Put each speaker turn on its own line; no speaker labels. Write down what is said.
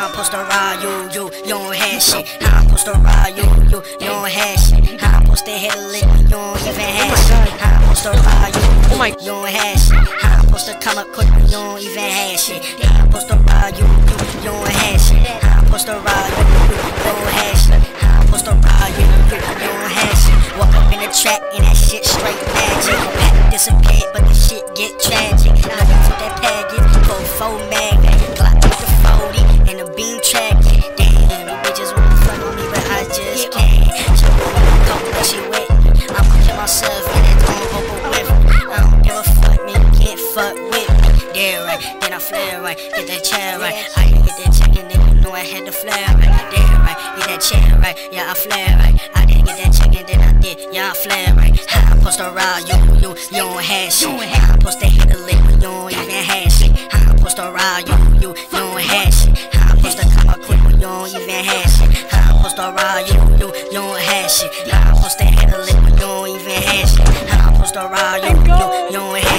supposed to ride you, you, you don't have shit. How I'm supposed to ride you, you, you don't have shit. How I'm supposed to a lick you don't even have shit. How I'm supposed to ride you,
Oh my-
you don't have shit. How I'm supposed to come up quick you don't even have shit. How I'm supposed to ride you, you, you don't have shit. How I'm supposed to ride you, you, you don't have shit. How I'm supposed to ride you, you, you don't have shit. Walk up in the track and that shit straight magic. Pack disappeared, but the shit get tragic. Nothing to that package, go full magnet. Yeah, I flare right, get that chair right. I get that chicken, then you know I had to flare right. Yeah, right, get that chair right, yeah, I flare right. I didn't get that chicken, then I did, yeah, I flare right. How supposed to ride you, you, you don't have shit. How I'm supposed to hit a lick when you don't even have shit. How supposed to ride you, you, you don't have shit. How I'm supposed to come up quick when you don't even have shit. How supposed to ride you, you, you don't have shit. How I'm supposed to hit a lick when you don't even have shit. How supposed to ride you, you, you